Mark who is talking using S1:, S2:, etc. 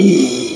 S1: E